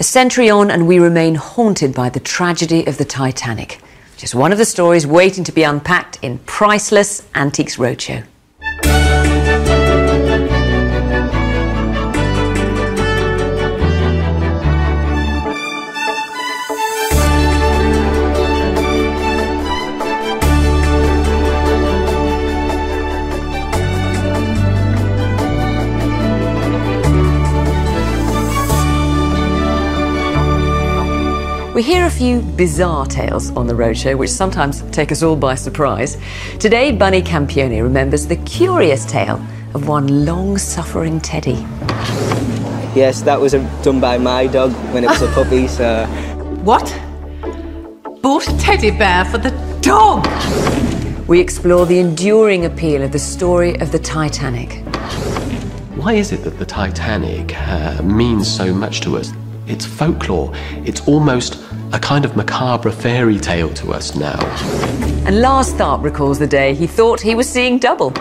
A century on, and we remain haunted by the tragedy of the Titanic. Just one of the stories waiting to be unpacked in Priceless Antiques Roadshow. We hear a few bizarre tales on the roadshow, which sometimes take us all by surprise. Today, Bunny Campione remembers the curious tale of one long suffering teddy. Yes, that was done by my dog when it was a puppy, so. What? Bought a teddy bear for the dog? We explore the enduring appeal of the story of the Titanic. Why is it that the Titanic uh, means so much to us? It's folklore. It's almost a kind of macabre fairy tale to us now. And Lars Tharp recalls the day he thought he was seeing double.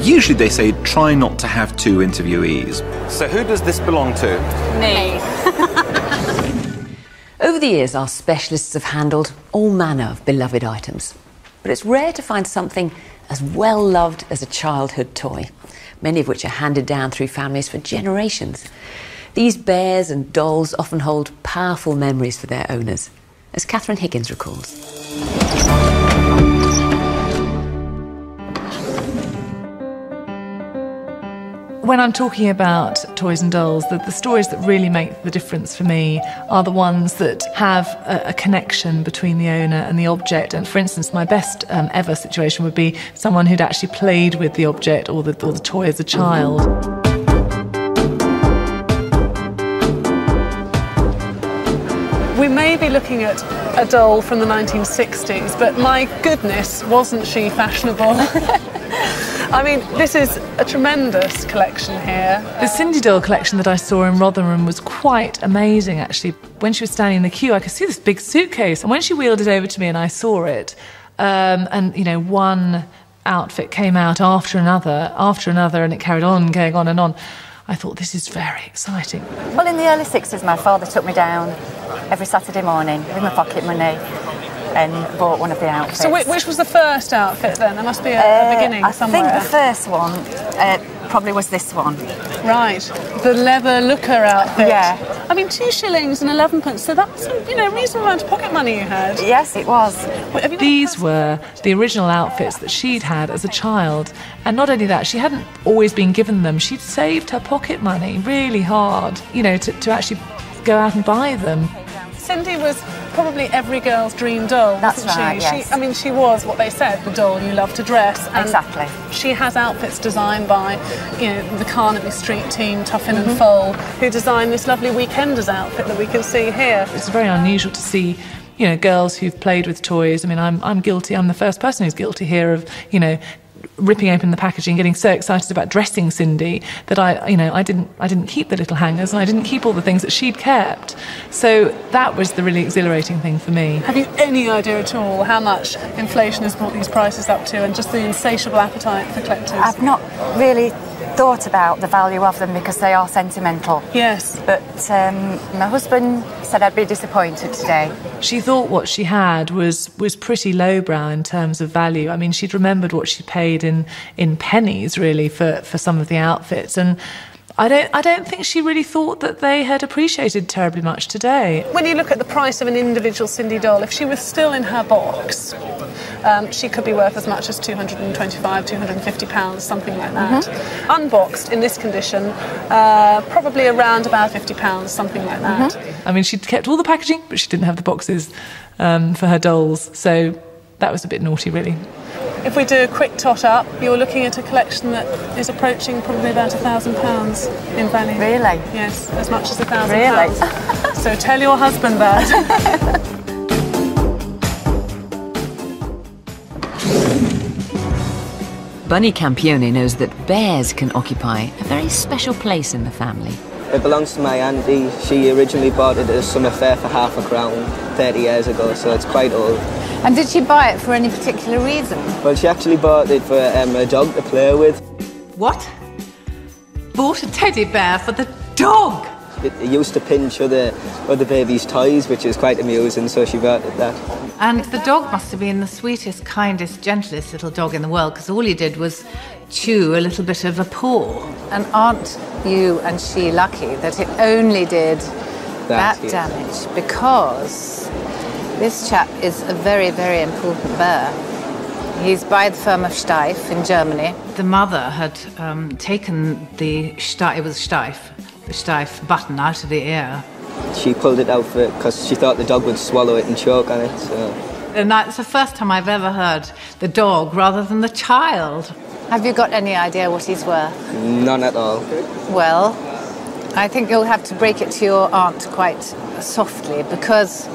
Usually they say try not to have two interviewees. So who does this belong to? Me. Over the years, our specialists have handled all manner of beloved items. But it's rare to find something as well loved as a childhood toy, many of which are handed down through families for generations. These bears and dolls often hold powerful memories for their owners, as Catherine Higgins recalls. When I'm talking about toys and dolls, the, the, stories that really make the difference for me are the ones that have a, a connection between the owner and the object. And for instance, my best um, ever situation would be someone who'd actually played with the object or the, or the toy as a child. May be looking at a doll from the 1960s, but my goodness, wasn't she fashionable? I mean, this is a tremendous collection here. The Sindy doll collection that I saw in Rotherham was quite amazing, actually. When she was standing in the queue, I could see this big suitcase, and when she wheeled it over to me and I saw it, um, and you know, one outfit came out after another, after another, and it carried on going on and on. I thought this is very exciting. Well, in the early 60s, my father took me down every Saturday morning with my pocket money and bought one of the outfits. So, which was the first outfit then? There must be a, uh, a beginning I somewhere. I think the first one uh, probably was this one. Right, the leather looker outfit. Yeah. I mean, two shillings and eleven pence. So that's you know reasonable amount of pocket money you had. Yes, it was. Wait, These were the original outfits that she'd had as a child, and not only that, she hadn't always been given them. She'd saved her pocket money really hard, you know, to, to actually go out and buy them. Sindy was probably every girl's dream doll, That's wasn't right, she? yes. she? I mean, she was what they said, the doll you love to dress. And Exactly. She has outfits designed by, you know, the Carnaby Street team, Tuffin Mm-hmm. and Foale, who designed this lovely Weekenders outfit that we can see here. It's very unusual to see you know girls who've played with toys i mean i'm i'm guilty i'm the first person who's guilty here of you know ripping open the packaging getting so excited about dressing sindy that i you know i didn't i didn't keep the little hangers and i didn't keep all the things that she'd kept so that was the really exhilarating thing for me Have you any idea at all how much inflation has brought these prices up to and just the insatiable appetite for collectors? I've not really thought about the value of them because they are sentimental. Yes. But um, my husband said I'd be disappointed today. she thought what she had was was pretty lowbrow in terms of value. I mean, she'd remembered what she paid in in pennies really for for some of the outfits, and I don't I don't think she really thought that they had appreciated terribly much today. When you look at the price of an individual Sindy doll, if she was still in her box, um, she could be worth as much as 225, 250 pounds, something like that. Unboxed in this condition, uh, probably around about 50 pounds, something like that. I mean, she'd kept all the packaging, but she didn't have the boxes um, for her dolls, so that was a bit naughty, really. If we do a quick tot up, you're looking at a collection that is approaching probably about a thousand pounds in value. Really? Yes, as much as a thousand Really? pounds. So tell your husband that. Bunny Campione knows that bears can occupy a very special place in the family. It belongs to my auntie. She originally bought it at a summer fair for half a crown 30 years ago, so it's quite old. And did she buy it for any particular reason? Well, she actually bought it for um, a dog to play with. What? Bought a teddy bear for the dog? it, it used to pinch other other babies' toys, which is quite amusing. So she bought it that. And the dog must have been the sweetest, kindest, gentlest little dog in the world because all he did was chew a little bit of a paw. And aren't you and she lucky that it only did that, yes. damage? Because this chap is a very, very important bear. He's by the firm of Steiff in Germany. The mother had um, taken the Steiff, it was Steiff, the Steiff button out of the ear. She pulled it out because she thought the dog would swallow it and choke on it. So. And that's the first time I've ever heard the dog rather than the child. Have you got any idea what he's worth? None at all. Well, I think you'll have to break it to your aunt quite softly because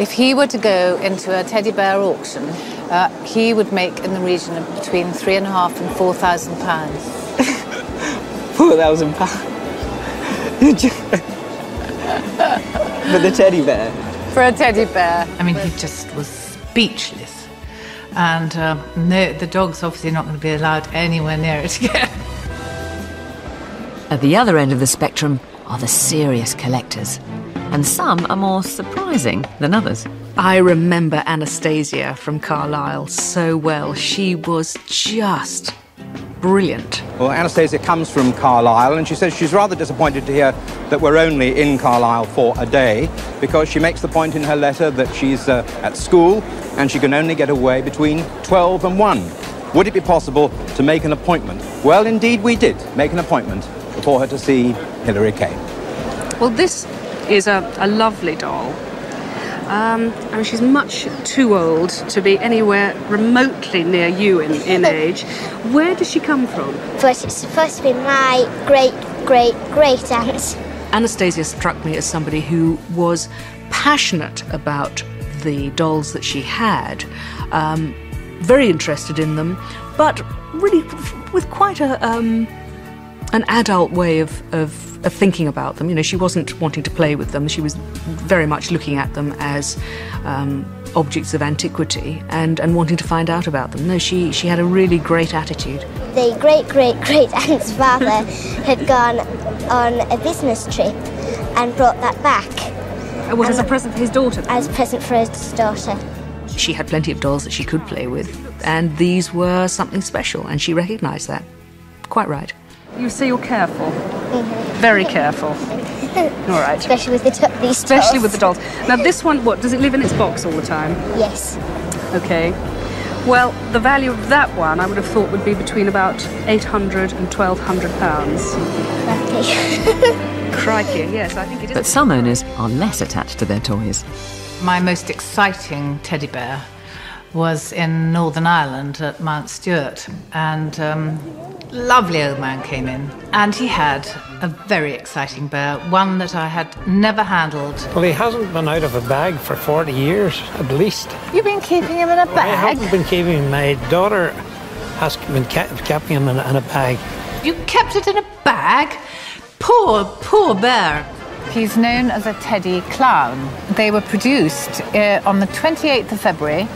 if he were to go into a teddy bear auction, uh, he would make in the region of between three and a half and four thousand pounds. Four thousand pounds. For the teddy bear. For a teddy bear. I mean, he just was speechless. And uh, no, the dog's obviously not going to be allowed anywhere near it again. At the other end of the spectrum are the serious collectors, and some are more surprising than others. I remember Anastasia from Carlisle so well. She was just brilliant. Well, Anastasia comes from Carlisle, and she says she's rather disappointed to hear that we're only in Carlisle for a day because she makes the point in her letter that she's uh, at school and she can only get away between 12 and 1. Would it be possible to make an appointment? Well, indeed, we did make an appointment for her to see Hilary Kay. Well, this is a, a lovely doll. Um, I mean, she's much too old to be anywhere remotely near you in, in age. Where does she come from? But it's supposed to be my great, great, great aunt. Anastasia struck me as somebody who was passionate about the dolls that she had, um, very interested in them, but really with quite a um, an adult way of, of, of, thinking about them. You know, she wasn't wanting to play with them. She was very much looking at them as um, objects of antiquity and, and wanting to find out about them. No, she, she had a really great attitude. The great great great aunt's father had gone on a business trip and brought that back. It was as a present for his daughter? As a present for his daughter. She had plenty of dolls that she could play with, and these were something special, and she recognised that. Quite right. You say you're careful. Mm-hmm. Very careful. All right. Especially with the t- these Especially dolls. with the dolls. Now, this one, what, does it live in its box all the time? Yes. Okay. Well, the value of that one, I would have thought, would be between about 800 and 1200 pounds. Crikey, yes, I think it is. But some owners are less attached to their toys. My most exciting teddy bear was in Northern Ireland at Mount Stewart, and um, lovely old man came in, and he had a very exciting bear, one that I had never handled. Well, he hasn't been out of a bag for 40 years, at least. You've been keeping him in a bag? I haven't been keeping him. My daughter has been kept, kept him in, in a bag. You kept it in a bag? Poor, poor bear. He's known as a teddy clown. They were produced uh, on the 28th of February,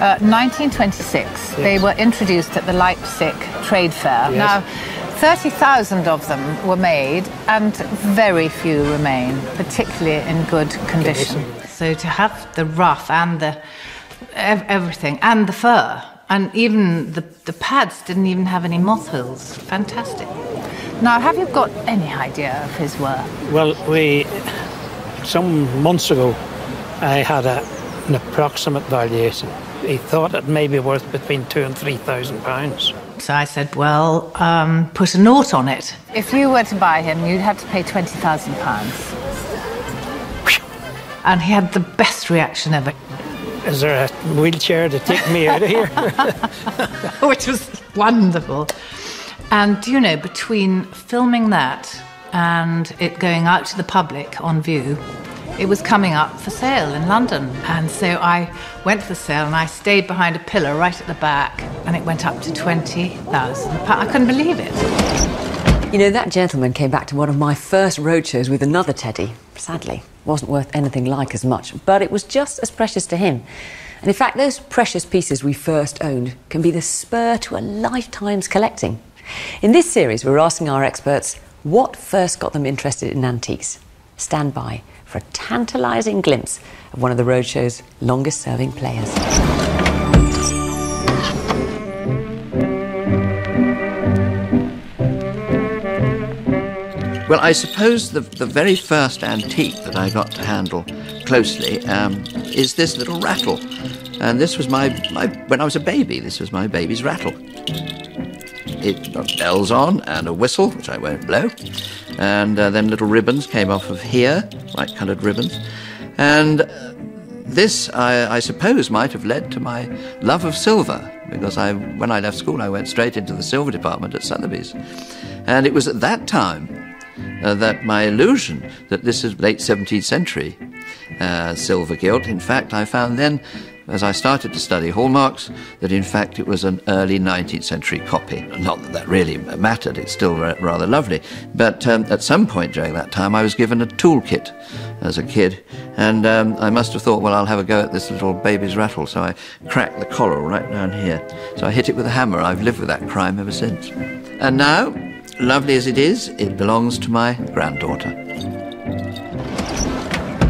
uh, 1926. They were introduced at the Leipzig Trade Fair. Yes. Now, 30,000 of them were made, and very few remain, particularly in good condition. So to have the ruff and the everything and the fur and even the, the pads didn't even have any moth holes. Fantastic. Now, have you got any idea of his worth? Well, we, some months ago, I had a, an approximate valuation. He thought it may be worth between two and three thousand pounds. So I said, well, um, put a note on it. If you were to buy him, you'd have to pay £20,000. And he had the best reaction ever. Is there a wheelchair to take me out of here? Which was wonderful. And do you know, between filming that and it going out to the public on view, it was coming up for sale in London. And so I went to the sale and I stayed behind a pillar right at the back and it went up to £20,000. I couldn't believe it. You know, that gentleman came back to one of my first roadshows with another teddy. Sadly, wasn't worth anything like as much, but it was just as precious to him. And in fact, those precious pieces we first owned can be the spur to a lifetime's collecting. In this series, we're asking our experts what first got them interested in antiques. stand by for a tantalising glimpse of one of the Roadshow's longest serving players. Well, I suppose the, the very first antique that I got to handle closely um, is this little rattle. And this was my, my, when I was a baby, this was my baby's rattle. It got bells on and a whistle, which I won't blow. And uh, then little ribbons came off of here, bright coloured ribbons. And uh, this, I, I suppose, might have led to my love of silver, because I, when I left school, I went straight into the silver department at Sotheby's. And it was at that time uh, that my illusion that this is late 17th century uh, silver gilt, in fact, I found then, as I started to study hallmarks, that in fact it was an early 19th century copy. Not that that really mattered, it's still rather lovely. But um, at some point during that time, I was given a toolkit as a kid, and um, I must have thought, well, I'll have a go at this little baby's rattle. So I cracked the collar right down here. So I hit it with a hammer. I've lived with that crime ever since. And now, Lovely as it is, it belongs to my granddaughter.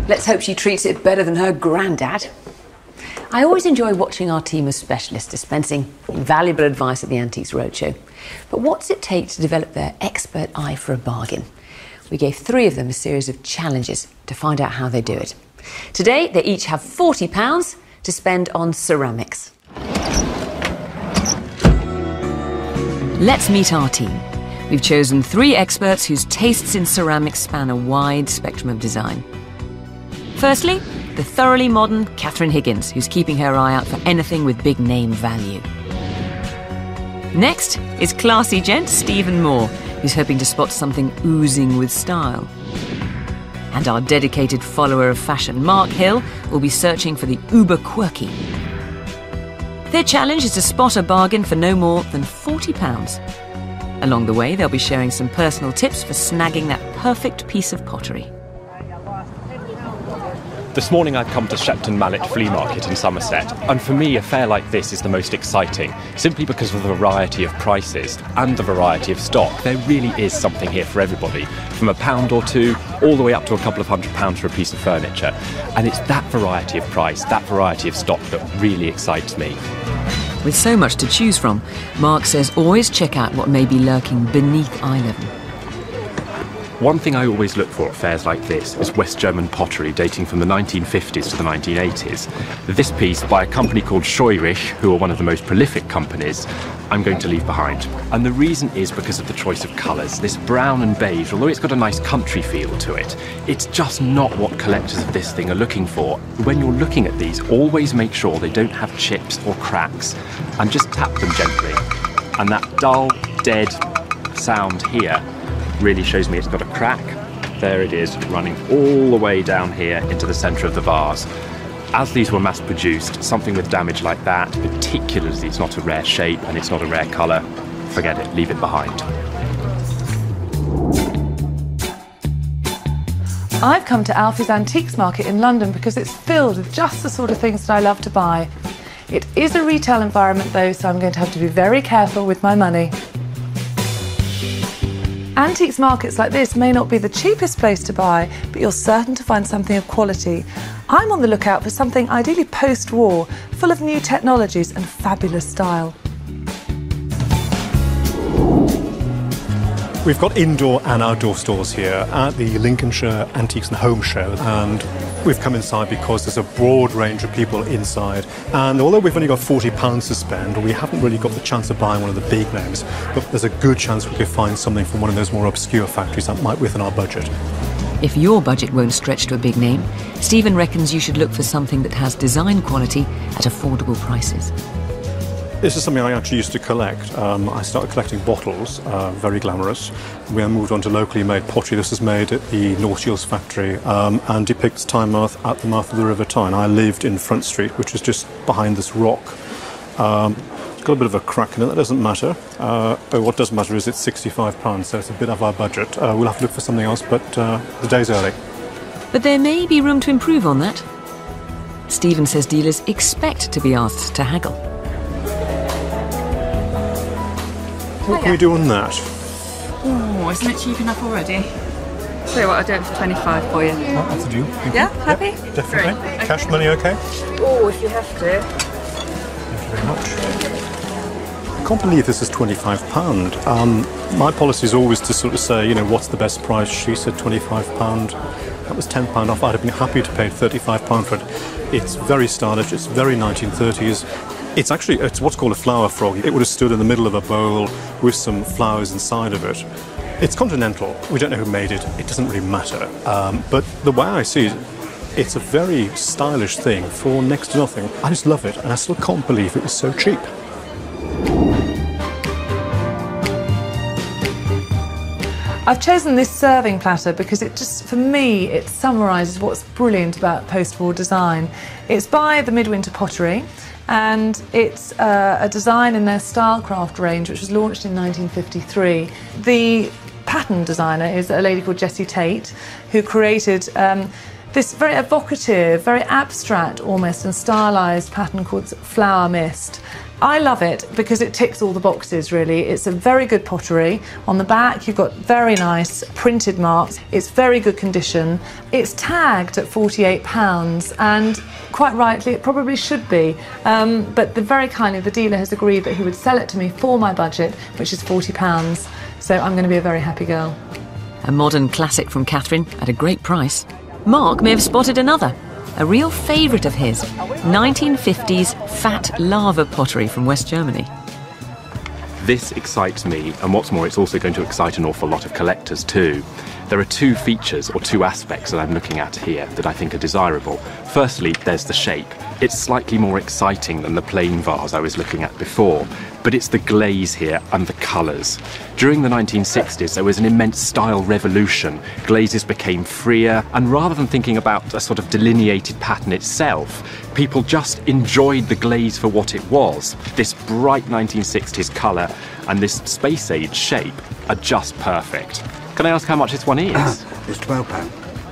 Let's hope she treats it better than her granddad. I always enjoy watching our team of specialists dispensing invaluable advice at the Antiques Roadshow. But what's it take to develop their expert eye for a bargain? We gave three of them a series of challenges to find out how they do it. Today, they each have £40 to spend on ceramics. Let's meet our team. We've chosen three experts whose tastes in ceramics span a wide spectrum of design. Firstly, the thoroughly modern Catherine Higgins, who's keeping her eye out for anything with big name value. Next is classy gent Stephen Moore, who's hoping to spot something oozing with style. And our dedicated follower of fashion, Mark Hill, will be searching for the uber quirky. Their challenge is to spot a bargain for no more than £40. Along the way, they'll be sharing some personal tips for snagging that perfect piece of pottery. This morning I've come to Shepton Mallet Flea Market in Somerset, and for me a fair like this is the most exciting, simply because of the variety of prices and the variety of stock. There really is something here for everybody, from a pound or two all the way up to a couple of hundred pounds for a piece of furniture. And it's that variety of price, that variety of stock that really excites me. With so much to choose from, Mark says always check out what may be lurking beneath eye level. One thing I always look for at fairs like this is West German pottery dating from the 1950s to the 1980s. This piece by a company called Scheurich, who are one of the most prolific companies, I'm going to leave behind. And the reason is because of the choice of colours. This brown and beige, although it's got a nice country feel to it, it's just not what collectors of this thing are looking for. When you're looking at these, always make sure they don't have chips or cracks and just tap them gently. And that dull, dead sound here really shows me it's got a crack. There it is, running all the way down here into the centre of the vase as these were mass produced, something with damage like that, particularly it's not a rare shape and it's not a rare colour, forget it, leave it behind. I've come to Alfie's Antiques Market in London because it's filled with just the sort of things that I love to buy. It is a retail environment though, so I'm going to have to be very careful with my money. Antiques markets like this may not be the cheapest place to buy, but you're certain to find something of quality. I'm on the lookout for something ideally post war, full of new technologies and fabulous style. We've got indoor and outdoor stores here at the Lincolnshire Antiques and Home Show, and we've come inside because there's a broad range of people inside. And although we've only got £40 to spend, we haven't really got the chance of buying one of the big names, but there's a good chance we could find something from one of those more obscure factories that might within our budget. If your budget won't stretch to a big name, Stephen reckons you should look for something that has design quality at affordable prices. This is something I actually used to collect. Um, I started collecting bottles, uh, very glamorous. We then moved on to locally made pottery. This is made at the North Shields factory um, and depicts Tynemouth at the mouth of the River Tyne. I lived in Front Street, which is just behind this rock. Um, it's got a bit of a crack in it, that doesn't matter. Uh, but what does matter is it's £65, so it's a bit of our budget. Uh, we'll have to look for something else, but uh, the day's early. But there may be room to improve on that. Stephen says dealers expect to be asked to haggle. What can we do on that? Oh, isn't it cheap enough already? tell you what, I'll do it for 25 for you. Well, that's a deal. Thank Yeah, you. happy? Yep, definitely. Cash money, okay? Oh, if you have to. Thank you very much. I can't believe this is £25. Um, my policy is always to sort of say, you know, what's the best price? She said £25. That was £10 off. I'd have been happy to pay £35 for it. It's very stylish. It's very 1930s. It's actually, it's what's called a flower frog. It would have stood in the middle of a bowl with some flowers inside of it. It's continental. We don't know who made it. It doesn't really matter. Um, but the way I see it, it's a very stylish thing for next to nothing. I just love it, and I still can't believe it was so cheap. I've chosen this serving platter because it just, for me, it summarises what's brilliant about post-war design. It's by the Midwinter Pottery, and it's uh, a design in their Stylecraft range, which was launched in 1953. The pattern designer is a lady called Jessie Tate, who created um, this very evocative, very abstract almost, and stylised pattern called Flower Mist. I love it because it ticks all the boxes really. It's a very good pottery. On the back, you've got very nice printed marks. It's very good condition. It's tagged at £48, and quite rightly, it probably should be. Um, but the, very kindly, the dealer has agreed that he would sell it to me for my budget, which is £40. So I'm going to be a very happy girl. A modern classic from Catherine at a great price. Mark may have spotted another, a real favourite of his 1950s fat lava pottery from West Germany. This excites me, and what's more, it's also going to excite an awful lot of collectors too. There are two features or two aspects that I'm looking at here that I think are desirable. Firstly, there's the shape. It's slightly more exciting than the plain vase I was looking at before, but it's the glaze here and the colours. During the 1960s, there was an immense style revolution. Glazes became freer, and rather than thinking about a sort of delineated pattern itself, people just enjoyed the glaze for what it was. This bright 1960s colour and this space age shape are just perfect. Can I ask how much this one is? It's twelve pound.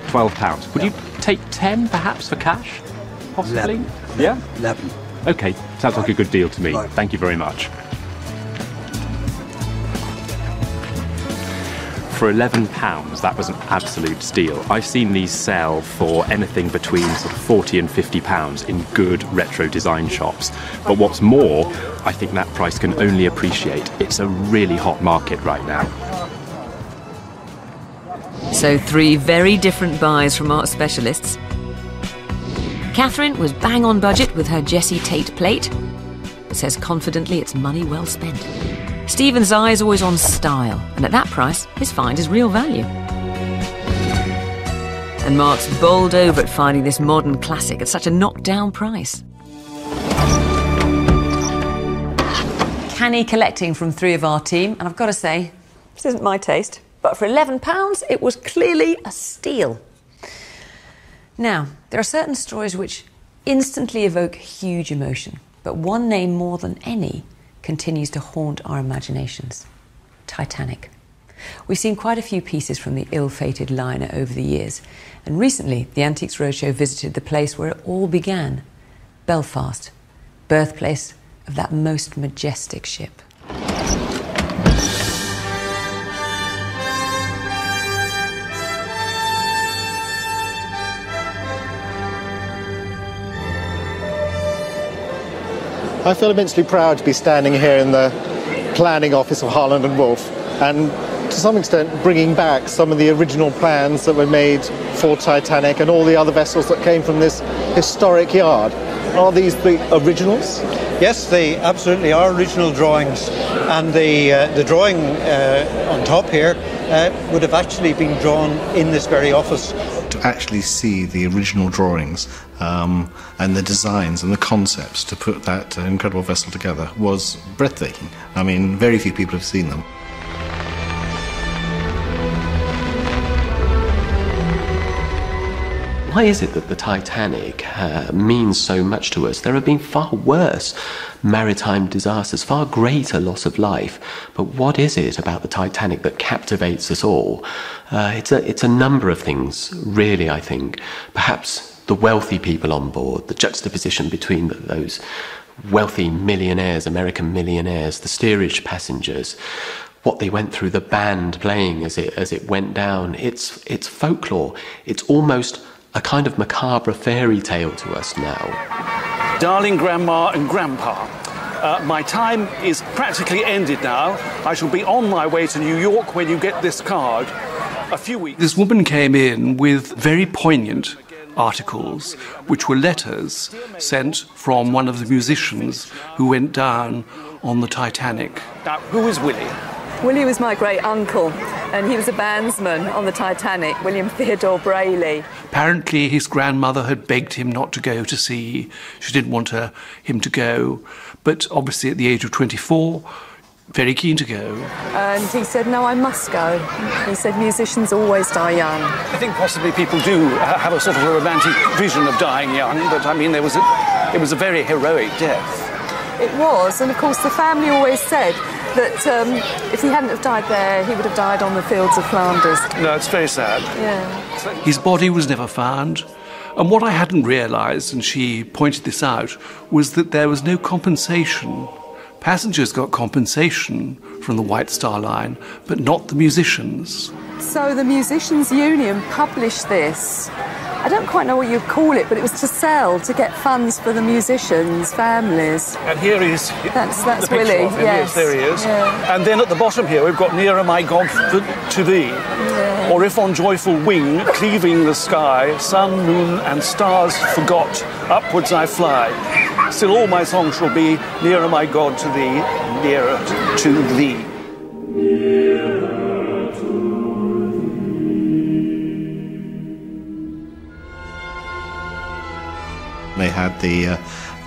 Twelve pounds. Would you take ten, perhaps, for cash? Possibly. Eleven. Yeah. Eleven. Okay. Sounds like a good deal to me. Thank you very much. For eleven pounds, that was an absolute steal. I've seen these sell for anything between sort of forty and fifty pounds in good retro design shops. But what's more, I think that price can only appreciate. It's a really hot market right now. So, three very different buys from art specialists. Catherine was bang on budget with her Jessie Tate plate, but says confidently it's money well spent. Stephen's eye is always on style, and at that price, his find is real value. And Mark's bowled over at finding this modern classic at such a knockdown price. Canny collecting from three of our team, and I've got to say, this isn't my taste, but for £11, it was clearly a steal. Now, there are certain stories which instantly evoke huge emotion, but one name more than any continues to haunt our imaginations Titanic. We've seen quite a few pieces from the ill fated liner over the years, and recently the Antiques Roadshow visited the place where it all began Belfast, birthplace of that most majestic ship. I feel immensely proud to be standing here in the planning office of Harland and Wolff and to some extent bringing back some of the original plans that were made for Titanic and all the other vessels that came from this historic yard. Are these the originals? Yes, they absolutely are original drawings, and the uh, the drawing uh, on top here uh, would have actually been drawn in this very office. To actually see the original drawings um, and the designs and the concepts to put that uh, incredible vessel together was breathtaking. I mean, very few people have seen them. Why is it that the Titanic uh, means so much to us? There have been far worse maritime disasters, far greater loss of life. But what is it about the Titanic that captivates us all? Uh, it's, a, it's a number of things, really, I think. Perhaps the wealthy people on board, the juxtaposition between those wealthy millionaires, American millionaires, the steerage passengers. what they went through, the band playing as it as it went down. It's it's folklore. It's almost a kind of macabre fairy tale to us now. Darling Grandma and Grandpa, uh, my time is practically ended now. I shall be on my way to New York when you get this card. A few weeks. This woman came in with very poignant articles, which were letters sent from one of the musicians who went down on the Titanic. Now, who is Willie? Willie was my great uncle, and he was a bandsman on the Titanic, William Theodore Brailey. Apparently, his grandmother had begged him not to go to sea. She didn't want her, him to go. But obviously, at the age of 24, very keen to go. And he said, No, I must go. He said, Musicians always die young. I think possibly people do have a sort of a romantic vision of dying young, but I mean, there was a, it was a very heroic death. It was, and of course, the family always said that um, if he hadn't have died there, he would have died on the fields of Flanders. No, it's very sad. Yeah. His body was never found. And what I hadn't realised, and she pointed this out, was that there was no compensation. Passengers got compensation from the White Star Line, but not the musicians. So the Musicians Union published this. I don't quite know what you'd call it, but it was to sell, to get funds for the musicians' families. And here is That's- that's the Willie, him. yes. there he is. Yeah. And then at the bottom here, we've got Nearer My God to Thee. Or if on joyful wing, cleaving the sky, sun, moon, and stars forgot, upwards I fly. Still all my songs shall be Nearer my God to Thee, nearer to Thee. Had the uh,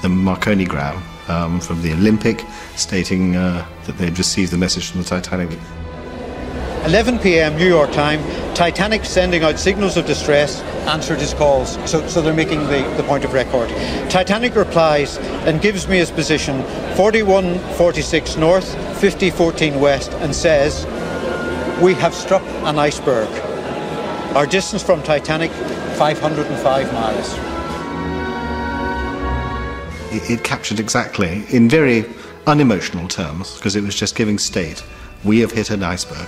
the Marconigram um, from the Olympic, stating uh, that they'd received the message from the Titanic. 11 p.m. New York time, Titanic sending out signals of distress, answered his calls. So, so they're making the, the point of record. Titanic replies and gives me his position 4146 north, 5014 west, and says, We have struck an iceberg. Our distance from Titanic, 505 miles. It, it captured exactly, in very unemotional terms, because it was just giving state, we have hit an iceberg.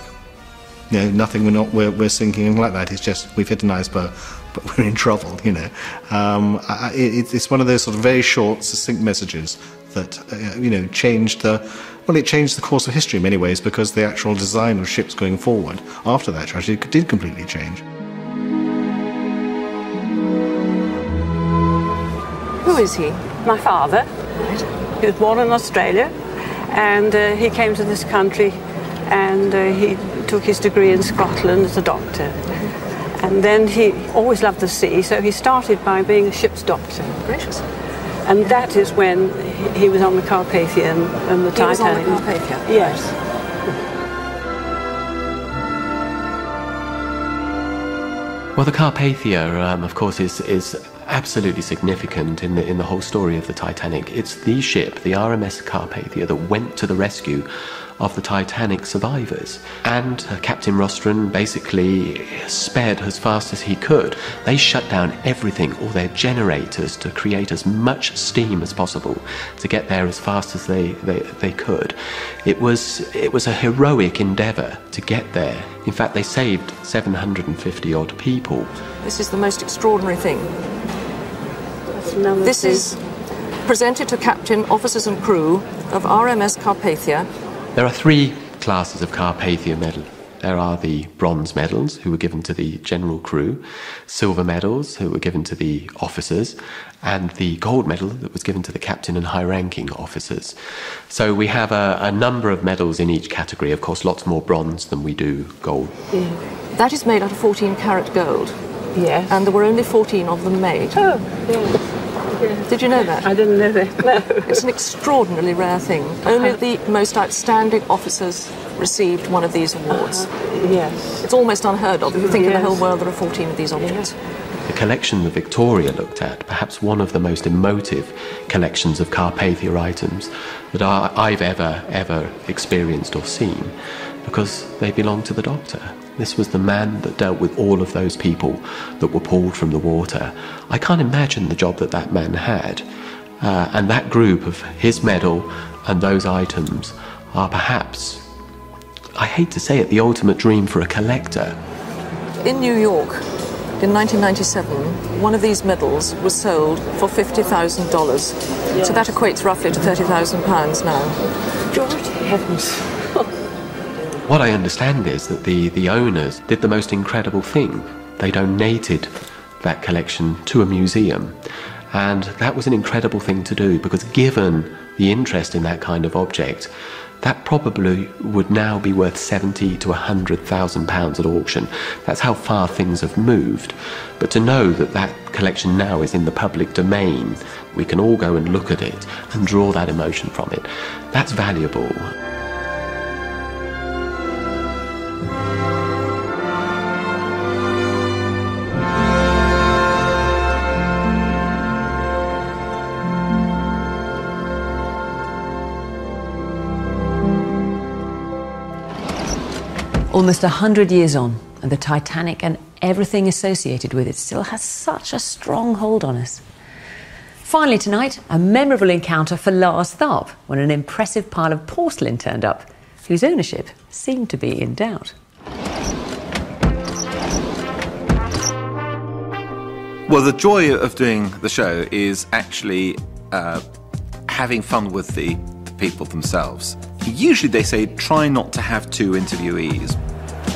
You know, nothing we're not we're, we're sinking like that. It's just we've hit an iceberg, but we're in trouble. You know, um, I, it, it's one of those sort of very short, succinct messages that uh, you know changed the well, it changed the course of history in many ways because the actual design of ships going forward after that tragedy did completely change. Who is he? My father. He was born in Australia and uh, he came to this country and uh, he took his degree in Scotland as a doctor. And then he always loved the sea, so he started by being a ship's doctor. Gracious. And that is when he- he was on the Carpathia and, and the He was on the Carpathia? Yes. Well, the Carpathia, um, of course, is is absolutely significant in the in the whole story of the Titanic. It's the ship, the RMS Carpathia, that went to the rescue of the Titanic survivors, and Captain Rostron basically sped as fast as he could. They shut down everything, all their generators, to create as much steam as possible to get there as fast as they, they, they could. It was it was a heroic endeavour to get there. In fact, they saved 750 odd people. This is the most extraordinary thing. Another This is presented to captain, officers, and crew of RMS Carpathia. There are three classes of Carpathia medal. There are the bronze medals, who were given to the general crew, silver medals, who were given to the officers, and the gold medal that was given to the captain and high ranking officers. So we have a, a number of medals in each category, of course, lots more bronze than we do gold. That is made out of 14 karat gold. Yes. And there were only 14 of them made. Oh, yes. Did you know that? I didn't know that. No. It's an extraordinarily rare thing. Uh-huh. Only the most outstanding officers received one of these uh-huh. awards. Yes. It's almost unheard of. If you think in the whole world there are 14 of these objects. The collection that Victoria looked at, perhaps one of the most emotive collections of Carpathia items that I, I've ever, ever experienced or seen, because they belong to the doctor. This was the man that dealt with all of those people that were pulled from the water. I can't imagine the job that that man had. Uh, and that group of his medal and those items are perhaps I hate to say it, the ultimate dream for a collector. In New York, in 1997, one of these medals was sold for $50,000. So that equates roughly to £30,000 now. George heavens. What I understand is that the, the owners did the most incredible thing. They donated that collection to a museum. And that was an incredible thing to do because, given the interest in that kind of object, that probably would now be worth seventy to a hundred thousand pounds at auction. That's how far things have moved. But to know that that collection now is in the public domain, we can all go and look at it and draw that emotion from it. That's valuable. Almost a hundred years on, and the Titanic and everything associated with it still has such a strong hold on us. Finally, tonight, a memorable encounter for Lars Tharp when an impressive pile of porcelain turned up, whose ownership seemed to be in doubt. Well, the joy of doing the show is actually uh, having fun with the, the people themselves. Usually they say try not to have two interviewees.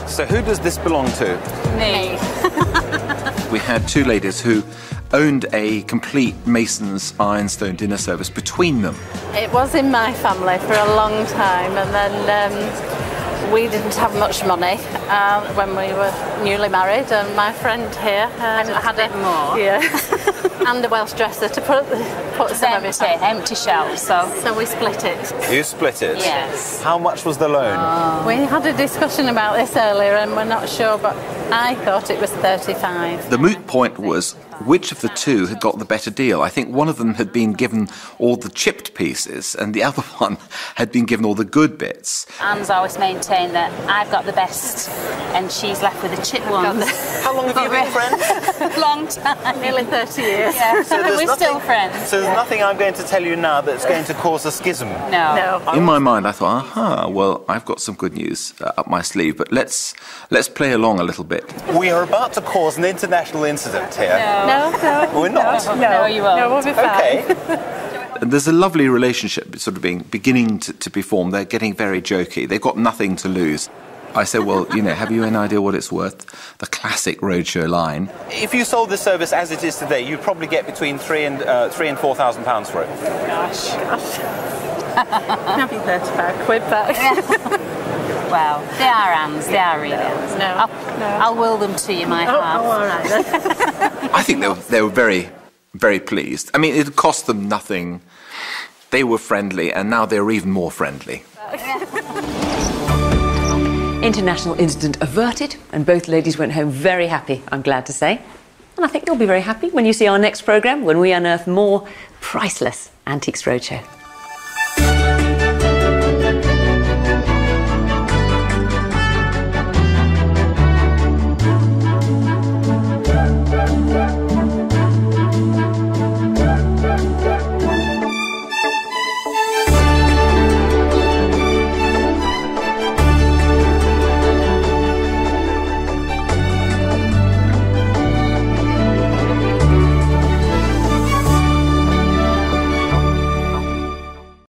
So, who does this belong to? Me. We had two ladies who owned a complete Mason's Ironstone dinner service between them. It was in my family for a long time, and then um, we didn't have much money uh, when we were newly married. And my friend here um, had a more. yeah, and a Welsh dresser to put put some of it empty, on. empty shelves. So So we split it. You split it? Yes. How much was the loan? We had a discussion about this earlier, and we're not sure, but I thought it was 35. The moot point was which of the two had got the better deal. I think one of them had been given all the chipped pieces, and the other one had been given all the good bits. Anne's always maintained that I've got the best, and she's left with a chip ones. How long have you been friends? Long time. Nearly 30 years. Yeah. So We're still friends. So there's nothing I'm going to tell you now that's going to cause a schism. No. no. In my mind, I thought, aha, well, I've got some good news uh, up my sleeve, but let's let's play along a little bit. We are about to cause an international incident here. No, no. We're not. No, no, you won't. No, we'll be fine. Okay. And there's a lovely relationship sort of being beginning to, to be formed. They're getting very jokey. They've got nothing to lose. I said, well, you know, have you any idea what it's worth? The classic roadshow line. If you sold this service as it is today, you'd probably get between three and uh, three and four thousand pounds for it. Gosh, gosh. Maybe 35 quid back. Well, they are Anne's. They are really Anne's. No, I'll, I'll will them to you, my Oh, half. oh, all right then. I think they were, they were very, very pleased. I mean, it cost them nothing. They were friendly, and now they're even more friendly. International incident averted, and both ladies went home very happy, I'm glad to say. And I think you'll be very happy when you see our next programme when we unearth more priceless Antiques Roadshow.